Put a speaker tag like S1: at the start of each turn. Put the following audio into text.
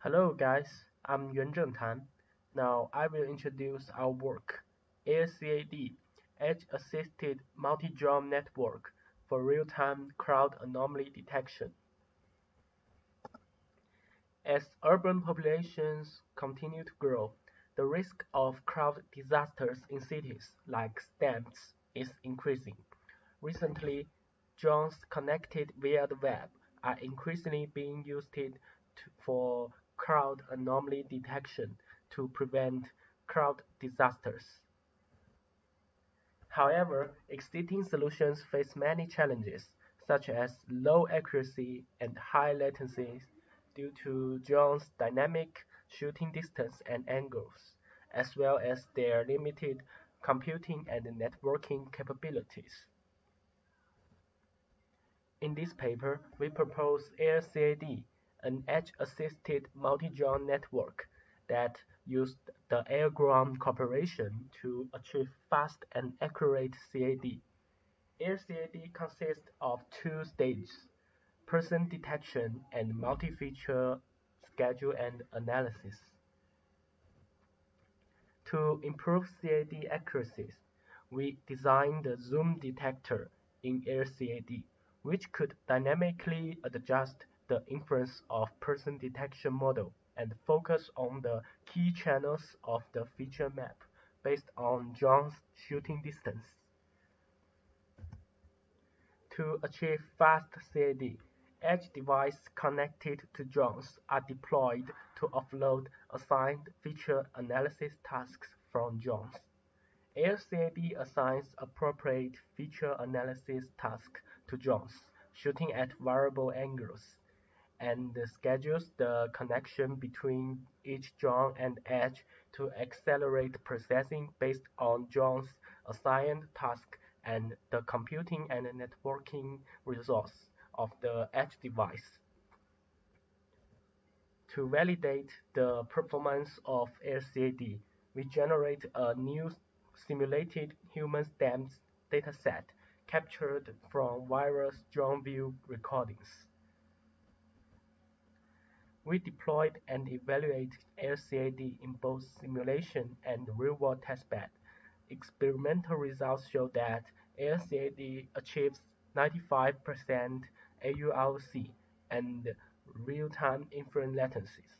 S1: Hello guys, I'm Yuanzheng Tan. Now I will introduce our work, AirCAD, Edge-Assisted Multi-Drone Network for Real-Time Crowd Anomaly Detection. As urban populations continue to grow, the risk of crowd disasters in cities like Stamps is increasing. Recently, drones connected via the web are increasingly being used for crowd anomaly detection to prevent crowd disasters. However, existing solutions face many challenges, such as low accuracy and high latencies due to drones' dynamic shooting distance and angles, as well as their limited computing and networking capabilities. In this paper, we propose AirCAD, an edge-assisted multi-drone network that used the air-ground cooperation to achieve fast and accurate CAD. AirCAD consists of two stages, person detection and multi-feature schedule and analysis. To improve CAD accuracies, we designed the zoom detector in AirCAD which could dynamically adjust the inference of person detection model and focus on the key channels of the feature map based on drone's shooting distance. To achieve fast CAD, edge devices connected to drones are deployed to offload assigned feature analysis tasks from drones. AirCAD assigns appropriate feature analysis tasks to drones shooting at variable angles, and schedules the connection between each drone and edge to accelerate processing based on drone's assigned task and the computing and networking resource of the edge device. To validate the performance of AirCAD, we generate a new simulated human stamps dataset captured from various drone view recordings. We deployed and evaluated AirCAD in both simulation and real-world testbed. Experimental results show that AirCAD achieves 95% AURC and real-time inference latencies.